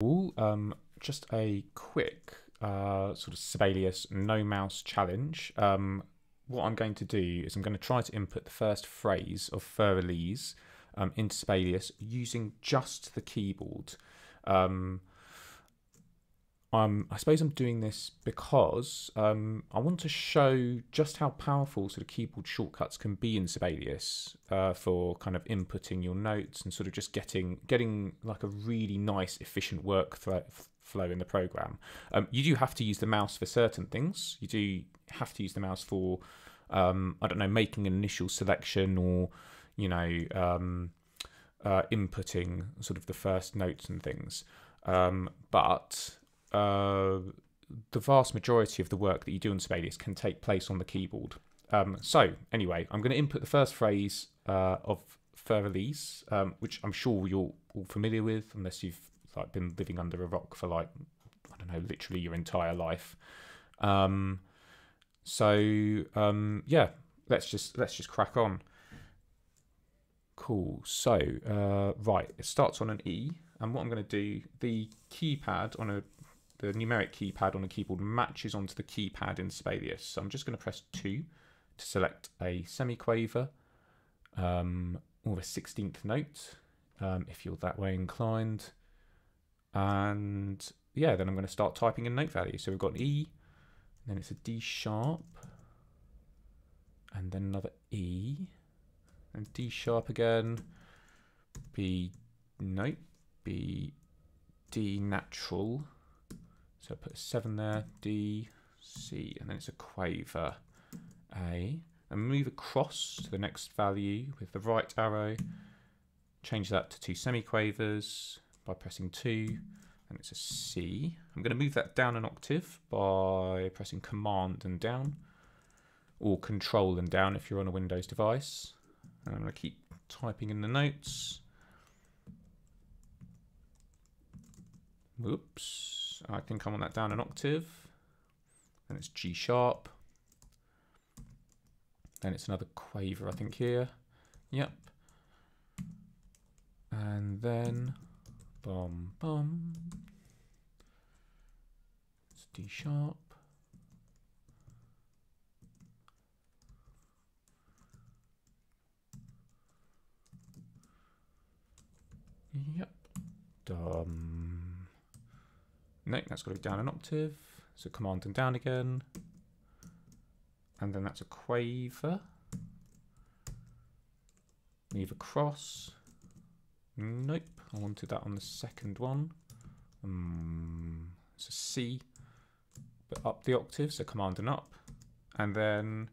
Um, just a quick uh, sort of Sibelius no mouse challenge. Um, what I'm going to do is I'm going to try to input the first phrase of Für um, into Sibelius using just the keyboard. Um, um, I suppose I'm doing this because um, I want to show just how powerful sort of keyboard shortcuts can be in Sibelius uh, for kind of inputting your notes and sort of just getting getting like a really nice efficient work flow in the program. Um, you do have to use the mouse for certain things. You do have to use the mouse for um, I don't know making an initial selection or you know um, uh, inputting sort of the first notes and things. Um, but uh, the vast majority of the work that you do in Sibelius can take place on the keyboard. Um, so anyway, I'm going to input the first phrase uh, of Für Elise, um, which I'm sure you're all familiar with, unless you've like been living under a rock for like I don't know, literally your entire life. Um, so um, yeah, let's just let's just crack on. Cool. So uh, right, it starts on an E, and what I'm going to do, the keypad on a the numeric keypad on a keyboard matches onto the keypad in Sibelius. So I'm just going to press 2 to select a semiquaver um, or a 16th note um, if you're that way inclined. And yeah, then I'm going to start typing in note value. So we've got E, then it's a D sharp, and then another E, and D sharp again, B note, B, D natural, so put a 7 there, D, C, and then it's a quaver, A. And move across to the next value with the right arrow. Change that to two semiquavers by pressing 2, and it's a C. I'm going to move that down an octave by pressing Command and down, or Control and down if you're on a Windows device. And I'm going to keep typing in the notes. Whoops. I can come on that down an octave. And it's G sharp. Then it's another quaver, I think, here. Yep. And then, bum, bum. It's D sharp. Yep. Dum. No, that's got to be down an octave. So command and down again. And then that's a quaver. Move across. Nope, I wanted that on the second one. Um, it's a C, but up the octave, so command and up. And then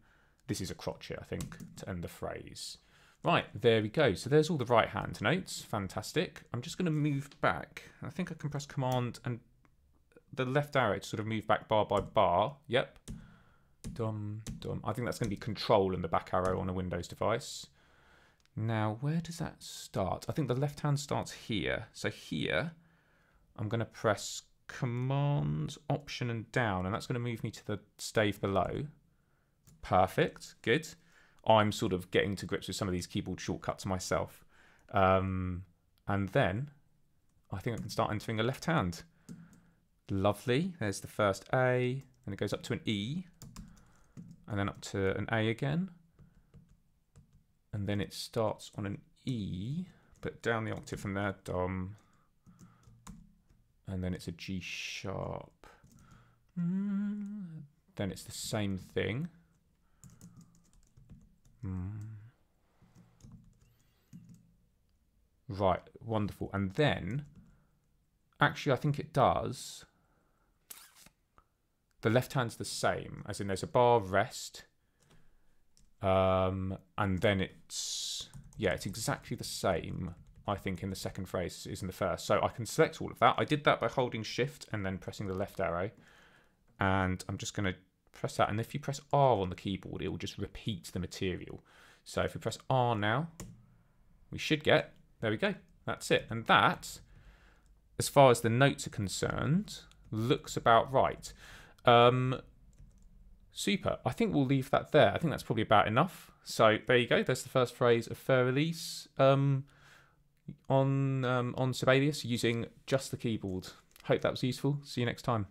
this is a crotchet, I think, to end the phrase. Right, there we go. So there's all the right hand notes. Fantastic. I'm just going to move back. I think I can press command and the left arrow to sort of move back bar by bar. Yep. Dum, dum. I think that's going to be control and the back arrow on a Windows device. Now, where does that start? I think the left hand starts here. So here, I'm going to press Command, Option and down, and that's going to move me to the stave below. Perfect. Good. I'm sort of getting to grips with some of these keyboard shortcuts myself. Um, and then I think I can start entering a left hand. Lovely. There's the first A, and it goes up to an E, and then up to an A again. And then it starts on an E, but down the octave from there, Dom. And then it's a G sharp. Mm. Then it's the same thing. Mm. Right, wonderful. And then, actually, I think it does the left hand's the same, as in there's a bar rest, um, and then it's yeah, it's exactly the same. I think in the second phrase is in the first. So I can select all of that. I did that by holding Shift and then pressing the left arrow, and I'm just going to press that. And if you press R on the keyboard, it will just repeat the material. So if we press R now, we should get there we go. That's it. And that, as far as the notes are concerned, looks about right. Um, super. I think we'll leave that there. I think that's probably about enough. So there you go. There's the first phrase of Für Elise Um, on um, on Sibelius using just the keyboard. Hope that was useful. See you next time.